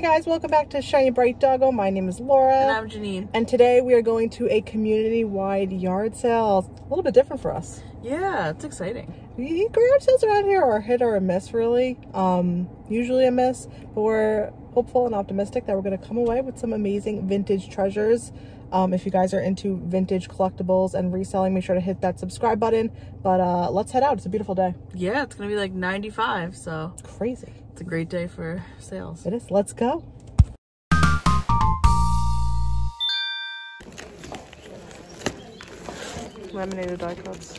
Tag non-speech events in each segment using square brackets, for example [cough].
Hey guys, welcome back to Shiny Brite Doggo. My name is Laura. And I'm Jeannine. And today we are going to a community-wide yard sale. A little bit different for us. Yeah, it's exciting. The garage sales around here are a hit or a miss, really. Um, usually a miss, but we're hopeful and optimistic that we're going to come away with some amazing vintage treasures. Um, if you guys are into vintage collectibles and reselling, make sure to hit that subscribe button. But uh, let's head out. It's a beautiful day. Yeah, it's going to be like 95, so Crazy. it's a great day for sales. It is. Let's go. Laminated die cuts.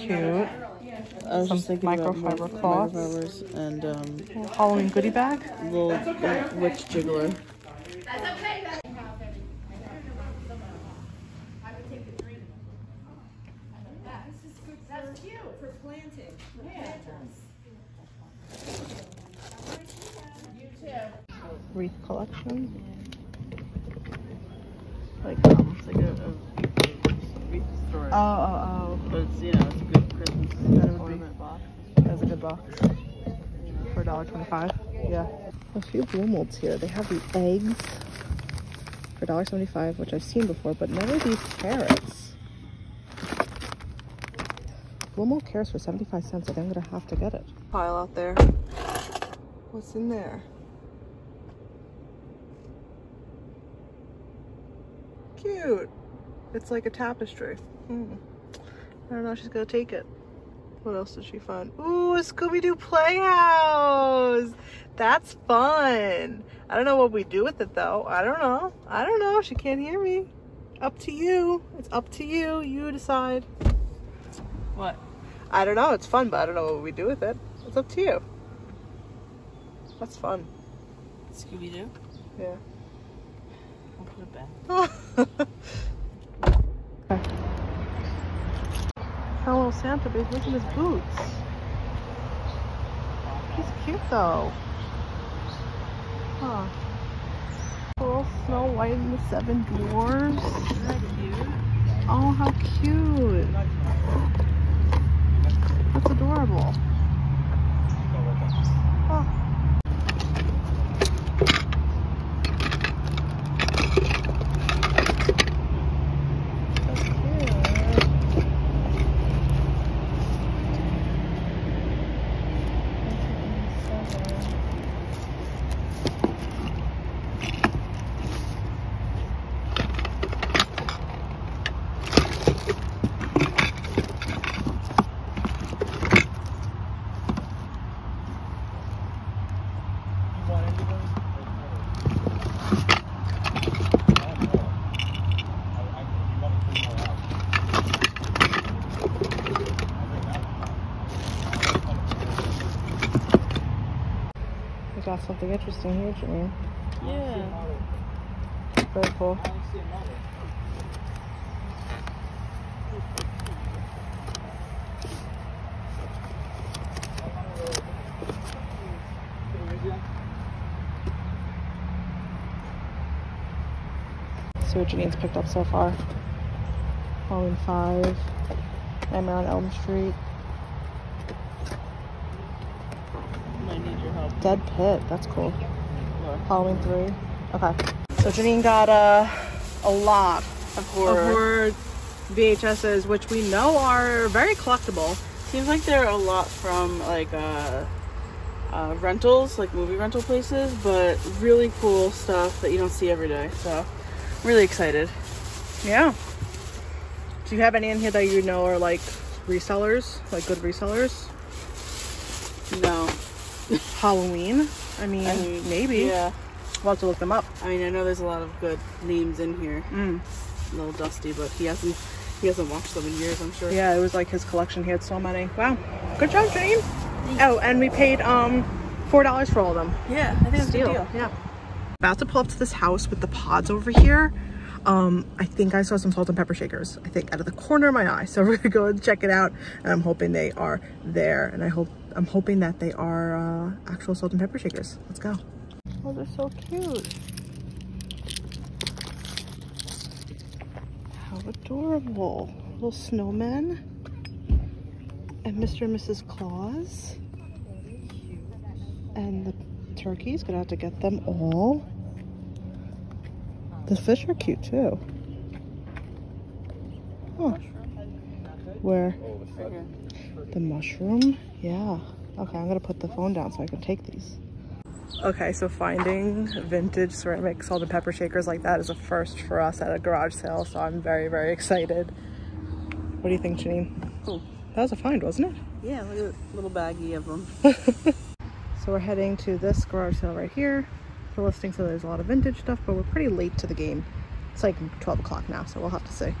Cute. I was Some just thinking microfiber more cloths. microfibers and um, Halloween goodie bag. little witch jiggler. Wreath collection. Like um, like a, a wreath story. Oh, oh, but it's you know it's a good Christmas That would be- ornament box. That's a good box. For $1.25. Yeah. A few blow molds here. They have the eggs for $1.75, which I've seen before, but never these carrots. Blow mold carrots for 75 cents. I think I'm going to have to get it. Pile out there. What's in there? Cute. It's like a tapestry. Hmm. I don't know. She's gonna take it. What else did she find? Ooh, a Scooby-Doo playhouse. That's fun. I don't know what we do with it though. I don't know. I don't know. She can't hear me. Up to you. It's up to you. You decide. What? I don't know. It's fun, but I don't know what we do with it. It's up to you. That's fun. Scooby Doo. Yeah. I'll put it back. [laughs] Santa baby, look at his boots. He's cute though. Huh. Little Snow White and the Seven Dwarfs. Oh, how cute. That's adorable. Oh. So cute. We got something interesting here, Jeannine. Yeah. Very cool. See what Jeannine's picked up so far. Halloween 5. Nightmare on Elm Street. Might need your help. Dead Pit. That's cool. Halloween 3. Okay. So Jeannine got uh, a lot Of of horror. horror VHSs, which we know are very collectible. Seems like they're a lot from like uh, uh, rentals, like movie rental places, but really cool stuff that you don't see every day. So really excited. Yeah. Do you have any in here that you know are like resellers, like good resellers? No, Halloween. I mean, I mean, maybe. Yeah, We'll have to look them up. I mean I know there's a lot of good names in here. Mm. A little dusty, but he hasn't he hasn't watched them in years. I'm sure. Yeah, it was like his collection. He had so many. Wow. Good job, Jeannine. Oh, and we paid um four dollars for all of them. Yeah, I think it's a good deal. Yeah. About to pull up to this house with the pods over here. Um, I think I saw some salt and pepper shakers. I think out of the corner of my eye. So [laughs] we're gonna go and check it out. And I'm hoping they are there. And I hope I'm hoping that they are uh, actual salt and pepper shakers. Let's go. Oh, they're so cute. How adorable. Little snowmen. And Mr. and Mrs. Claus. And the turkeys, gonna have to get them all. The fish are cute too. Huh. Where? The mushroom? Yeah. Okay, I'm gonna put the phone down so I can take these. Okay, so finding vintage ceramic salt and pepper shakers like that is a first for us at a garage sale, so I'm very, very excited. What do you think, Jeannine? Cool. That was a find, wasn't it? Yeah, look at a little baggie of them. [laughs] So we're heading to this garage sale right here for listing. So there's a lot of vintage stuff, but we're pretty late to the game. It's like 12 o'clock now, so we'll have to see.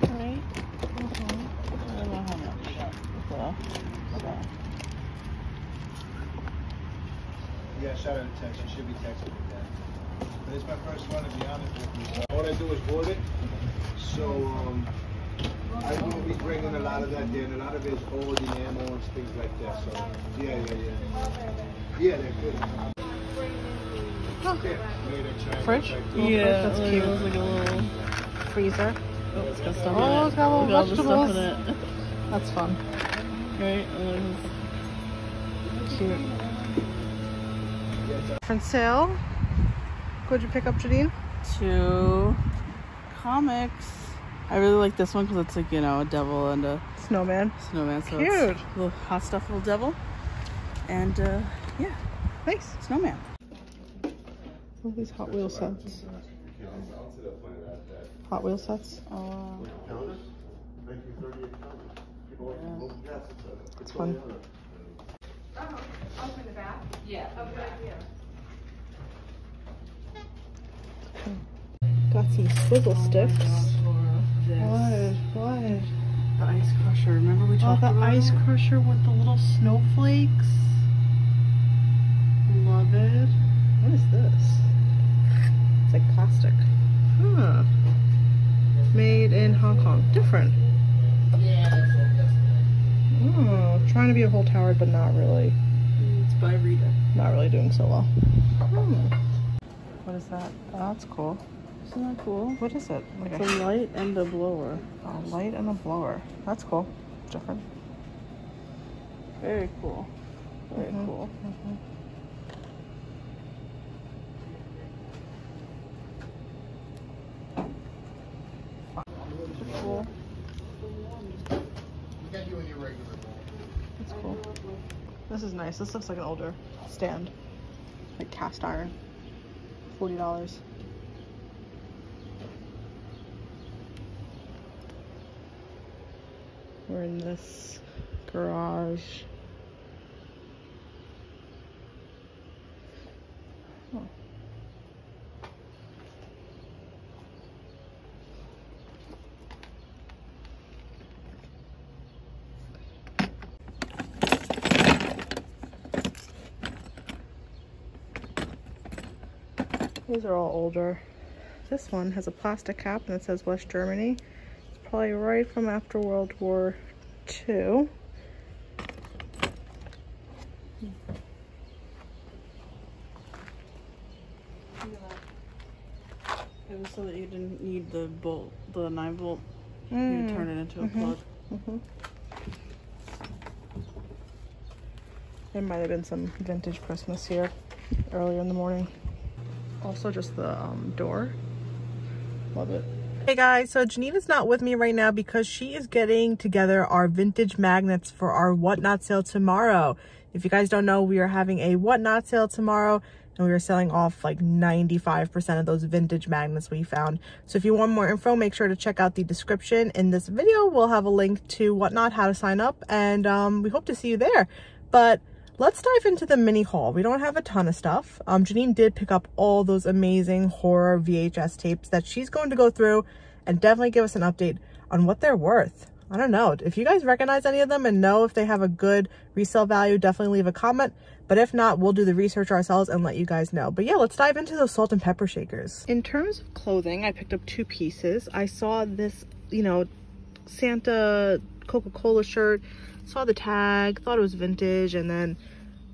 Right? I don't know how much. So, so. Yeah, shout out to text. You should be texting me that. But it's my first one, to be honest with you. So all I do is board it. So, um, I will be bringing a lot of that there, and a lot of it is old enamel and things like that. So, yeah, yeah, yeah. Yeah, they're good. Yeah, made a China Fridge? type Little thing. Yeah, that's cute. it was like a little. Freezer. Oh, it's got stuff Oh, in it. Oh, it's got little all the stuff in vegetables. it. That's fun. Right? And Cute. Different sale. What'd you pick up, Jeannine? Two comics. I really like this one because it's like you know a devil and a Snowman. snowman. So Cute. it's a little hot stuff, little devil, and uh, yeah, Nice. snowman. All these Hot Wheel sets. Hot Wheel sets. Oh, yeah It's fun. Got some swizzle sticks. What? What? the ice crusher. Remember we Oh, talked the about ice it? crusher with the little snowflakes. Love it. What is this? It's like plastic. Huh. Made in Hong Kong. Different. Oh, trying to be a whole tower, but not really. It's by Rita. Not really doing so well. Hmm. What is that? Oh, that's cool. Isn't that cool? What is it? Like it's a, a light and a blower. A light and a blower. That's cool. Different. Very cool. Very mm -hmm. cool. Mm -hmm. Cool. That's cool. This is nice. This looks like an older stand. Like cast iron. $40. We're in this garage. These are all older. This one has a plastic cap and it says West Germany. Probably right from after World War II. It was so that you didn't need the bolt, the 9 volt. Mm. You turn it into a Mhm. plug. Mhm. There might have been some vintage Christmas here earlier in the morning. Also just the um, door. Love it. Hey guys, so Jeannine's not with me right now because she is getting together our vintage magnets for our Whatnot sale tomorrow. If you guys don't know, we are having a Whatnot sale tomorrow and we are selling off like 95% of those vintage magnets we found. So if you want more info, make sure to check out the description in this video. We'll have a link to Whatnot, how to sign up, and um, we hope to see you there. But let's dive into the mini haul. We don't have a ton of stuff. Um, Jeannine did pick up all those amazing horror VHS tapes that she's going to go through and definitely give us an update on what they're worth. I don't know. If you guys recognize any of them and know if they have a good resale value, definitely leave a comment. But if not, we'll do the research ourselves and let you guys know. But yeah, let's dive into those salt and pepper shakers. In terms of clothing, I picked up two pieces. I saw this, you know, Santa Coca-Cola shirt, saw the tag, thought it was vintage, and then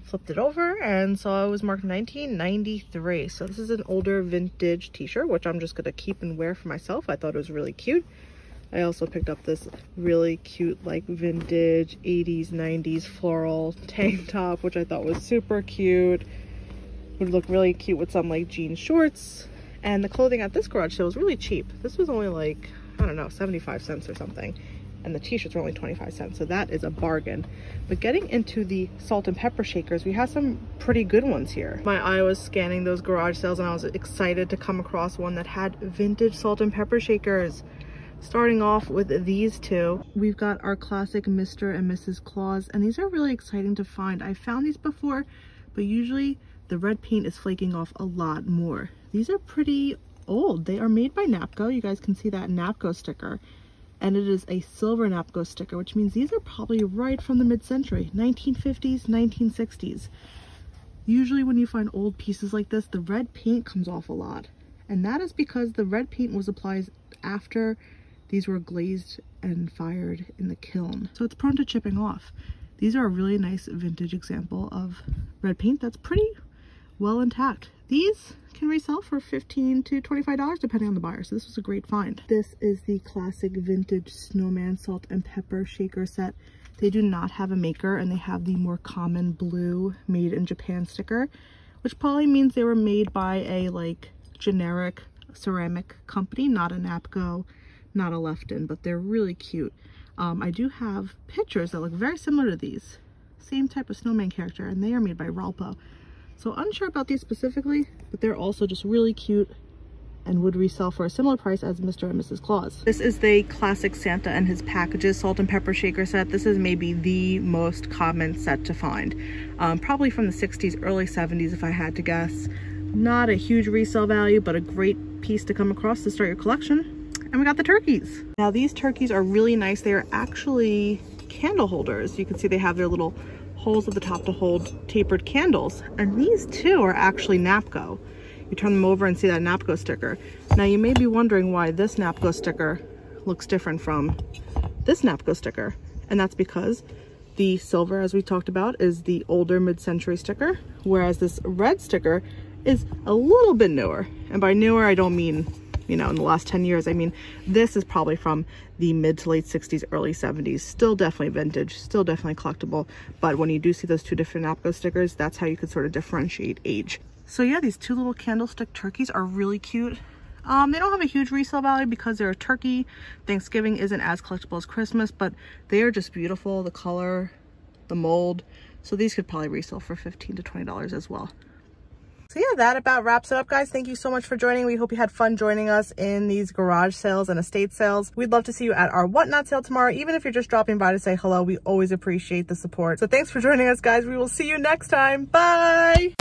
flipped it over and saw it was marked 1993. So this is an older vintage t-shirt, which I'm just gonna keep and wear for myself. I thought it was really cute. I also picked up this really cute like vintage 80s 90s floral [laughs] tank top which I thought was super cute would look really cute with some like jean shorts and the clothing at this garage sale was really cheap this was only like I don't know 75 cents or something and the t-shirts were only 25 cents so that is a bargain. But getting into the salt and pepper shakers we have some pretty good ones here. My eye was scanning those garage sales and I was excited to come across one that had vintage salt and pepper shakers. Starting off with these two we've got our classic mr and mrs claus and these are really exciting to find. I found these before but usually the red paint is flaking off a lot more. These are pretty old. They are made by napco. You guys can see that napco sticker and it is a silver napco sticker which means these are probably right from the mid-century 1950s 1960s usually when you find old pieces like this the red paint comes off a lot. And that is because the red paint was applied after these were glazed and fired in the kiln, so it's prone to chipping off. These are a really nice vintage example of red paint that's pretty well intact. These can resell for 15 to $25 depending on the buyer, so this was a great find. This is the classic vintage snowman salt and pepper shaker set. They do not have a maker and they have the more common blue made in Japan sticker, which probably means they were made by a like generic ceramic company, not a Napco not a Lefton, but they're really cute. Um, I do have pictures that look very similar to these. Same type of snowman character, and they are made by Relpo. So unsure about these specifically, but they're also just really cute and would resell for a similar price as Mr. and Mrs. Claus. This is the classic Santa and his packages salt and pepper shaker set. This is maybe the most common set to find. Um, probably from the 60s, early 70s if I had to guess. Not a huge resale value, but a great piece to come across to start your collection and we got the turkeys. Now these turkeys are really nice. They are actually candle holders. You can see they have their little holes at the top to hold tapered candles. And these two are actually Napco. You turn them over and see that Napco sticker. Now you may be wondering why this Napco sticker looks different from this Napco sticker. And that's because the silver, as we talked about, is the older mid-century sticker, whereas this red sticker is a little bit newer. And by newer, I don't mean you know, in the last 10 years. I mean, this is probably from the mid to late 60s, early 70s. Still definitely vintage, still definitely collectible. But when you do see those two different Napco stickers, that's how you could sort of differentiate age. So yeah, these two little candlestick turkeys are really cute. Um, they don't have a huge resale value because they're a turkey. Thanksgiving isn't as collectible as Christmas, but they are just beautiful. The color, the mold. So these could probably resell for 15 to $20 as well. So yeah, that about wraps it up, guys. Thank you so much for joining. We hope you had fun joining us in these garage sales and estate sales. We'd love to see you at our Whatnot sale tomorrow. Even if you're just dropping by to say hello, we always appreciate the support. So thanks for joining us, guys. We will see you next time. Bye!